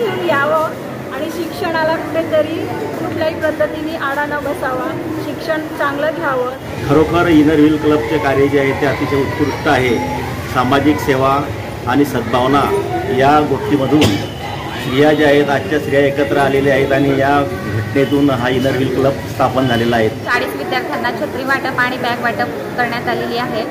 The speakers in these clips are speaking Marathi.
घेऊन यावं आणि शिक्षणाला कुठेतरी कुठल्याही पद्धतीने आडा न बसावा. शिक्षण चांगलं घ्यावं. खरोखर इनर व्हील क्लबचे कार्य जे आहे ते अतिशय उत्कृष्ट आहे. सामाजिक सेवा आणि सद्भावना या गोष्टीमधून स्त्रिया ज्या आहेत आजच्या स्त्रिया एकत्र आलेल्या आहेत आणि या घटनेतून हा इनर व्हील क्लब स्थापन झालेला आहे. चाळीस विद्यार्थ्यांना छत्री वाटप आणि बॅग वाटप करण्यात आलेली आहे.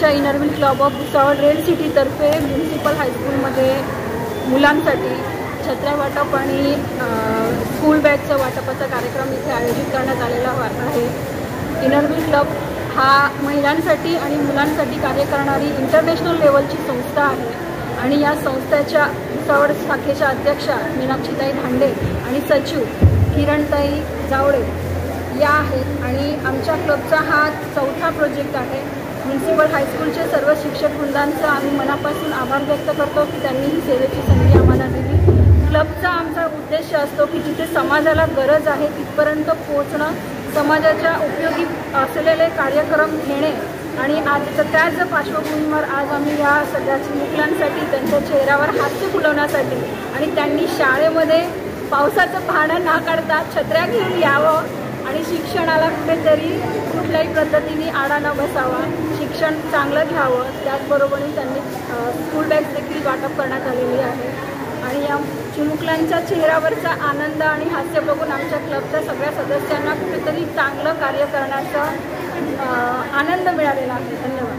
आमच्या Inner Wheel club of Bhusawal rail सिटीतर्फे municipal हायस्कूलमध्ये मुलांसाठी छत्र्या वाटप आणि स्कूल बॅगचं वाटपाचा कार्यक्रम इथे आयोजित करण्यात आलेला आहे. इनरविल क्लब हा महिलांसाठी आणि मुलांसाठी कार्य करणारी इंटरनॅशनल लेवलची संस्था आहे. आणि या संस्थेच्या भुसावळ शाखेच्या अध्यक्षा मीनाक्षीताई धांडे आणि सचिव किरणताई जावळे या आहेत. आणि आमच्या क्लबचा हा चौथा प्रोजेक्ट आहे. प्रिन्सिपल हायस्कूलचे सर्व शिक्षक वृंदांचं आम्ही मनापासून आभार व्यक्त करतो की त्यांनी ही सेवेची संधी आम्हाला दिली. क्लबचा आमचा उद्देश असतो की जिथे समाजाला गरज आहे तिथपर्यंत पोहोचणं समाजाच्या उपयोगी असलेले कार्यक्रम घेणे आणि आज त्याच पार्श्वभूमीवर आज आम्ही या सगळ्या मुलांसाठी त्यांच्या चेहऱ्यावर हास्य फुलवण्यासाठी आणि त्यांनी शाळेमध्ये पावसाचं पाहणं ना काढता छत्र्या घेऊन यावं आणि शिक्षणाला कुठेतरी कुठल्याही पद्धतीने आडा न बसावा. शिक्षण चांगलं घ्यावं त्याचबरोबरीने त्यांनी स्कूल बॅग्स देखील वाटप करण्यात आलेली आहे. आणि या चिमुकल्यांच्या चेहऱ्यावरचा आनंद आणि हास्य बघून आमच्या क्लबच्या सगळ्या सदस्यांना कुठेतरी चांगलं कार्य करण्याचा आनंद मिळालेला आहे. धन्यवाद.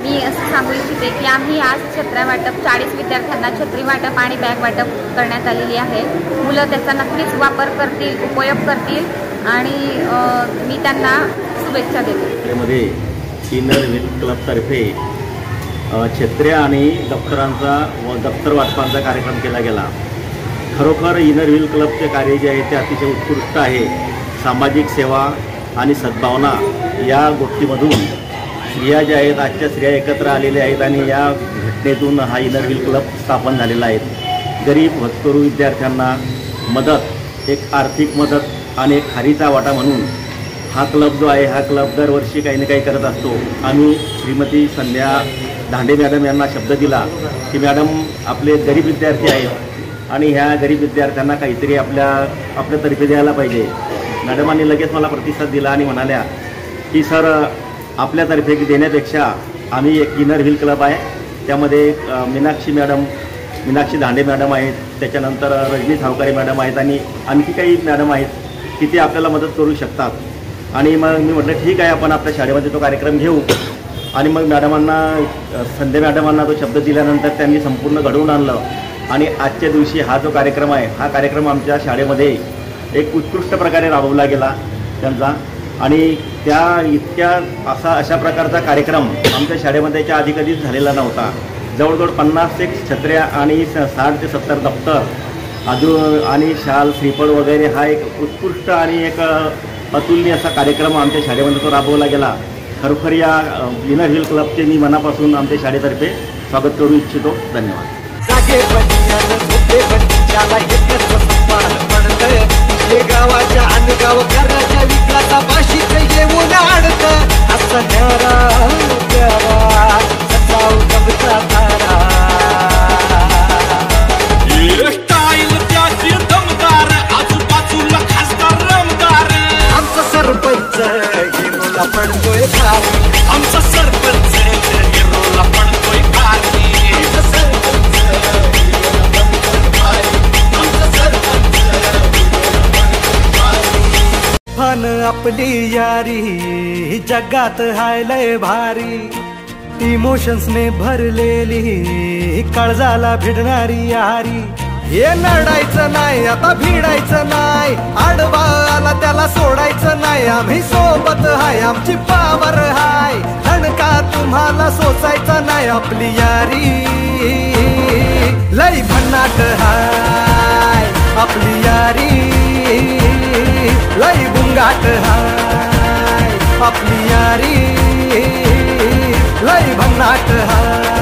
मी असं सांगू इच्छिते की आम्ही आज छत्र्या वाटप चाळीस विद्यार्थ्यांना छत्री वाटप आणि बॅग वाटप करण्यात आलेली आहे. मुलं त्याचा नक्कीच वापर करतील उपयोग करतील आणि मी त्यांना शुभेच्छा देते. मध्ये इनर व्हील क्लबतर्फे अ, छत्र्या आणि दप्तरांचा व दप्तर वाटपांचा कार्यक्रम केला गेला. खरोखर इनर व्हील क्लबचे कार्य जे आहे ते अतिशय उत्कृष्ट आहे. सामाजिक सेवा आणि सद्भावना या गोष्टीमधून स्त्रिया ज्या आहेत आजच्या स्त्रिया एकत्र आलेल्या आहेत आणि या घटनेतून हा इनर व्हील क्लब स्थापन झालेला आहे. गरीब भटकरू विद्यार्थ्यांना मदत एक आर्थिक मदत आणि एक खारीचा वाटा म्हणून हा क्लब जो आहे हा क्लब दरवर्षी काही ना काही करत असतो. आम्ही श्रीमती संध्या धांडे मॅडम यांना शब्द दिला की मॅडम आपले गरीब विद्यार्थी आहेत आणि ह्या गरीब विद्यार्थ्यांना काहीतरी आपल्या आपल्यातर्फे द्यायला पाहिजे. मॅडमांनी लगेच मला प्रतिसाद दिला आणि म्हणाल्या की सर आपल्यातर्फे देण्यापेक्षा आम्ही एक इनर व्हील क्लब आहे. त्यामध्ये मीनाक्षी मॅडम मीनाक्षी धांडे मॅडम आहेत. त्याच्यानंतर रजनी सावकारी मॅडम आहेत आणि आणखी काही मॅडम आहेत की ते आपल्याला मदत करू शकतात. आणि मग मी म्हटलं ठीक आहे आपण आपल्या शाळेमध्ये तो कार्यक्रम घेऊ. आणि मग मॅडमांना संध्या मॅडमांना तो शब्द दिल्यानंतर त्यांनी संपूर्ण घडवून आणलं. आणि आजच्या दिवशी हा जो कार्यक्रम आहे हा कार्यक्रम आमच्या शाळेमध्ये एक उत्कृष्ट प्रकारे राबवला गेला त्यांचा. आणि त्या इतक्या असा अशा प्रकारचा कार्यक्रम आमच्या शाळेमध्ये याच्या आधी कधीच झालेला नव्हता. जवळजवळ पन्नास एक छत्र्या आणि स- साठ ते सत्तर दप्तर अजून आणि शाल श्रीफळ वगैरे हा एक उत्कृष्ट आणि एक अतुलनीय असा कार्यक्रम आमच्या शाळेमध्ये तो राबवला गेला. खरोखर या अ, विनर हिल क्लबचे मी मनापासून आमच्या शाळेतर्फे स्वागत करू इच्छितो. धन्यवाद. आपली यारी जगात हाय लय भारी. इमोशन्सने भरलेली काळजाला भिडणारी यारी. हे लढायचं नाही आता भिडायचं नाही. आडवा आला त्याला सोडायचं नाही. आम्ही सोबत हाय आमची पावर हाय. धणका तुम्हाला सोसायचा नाही आपली यारी? लई भन्नाट हाय आपली यारी. लई गाठ हाय आपली यारी लय भन्नाट हाय.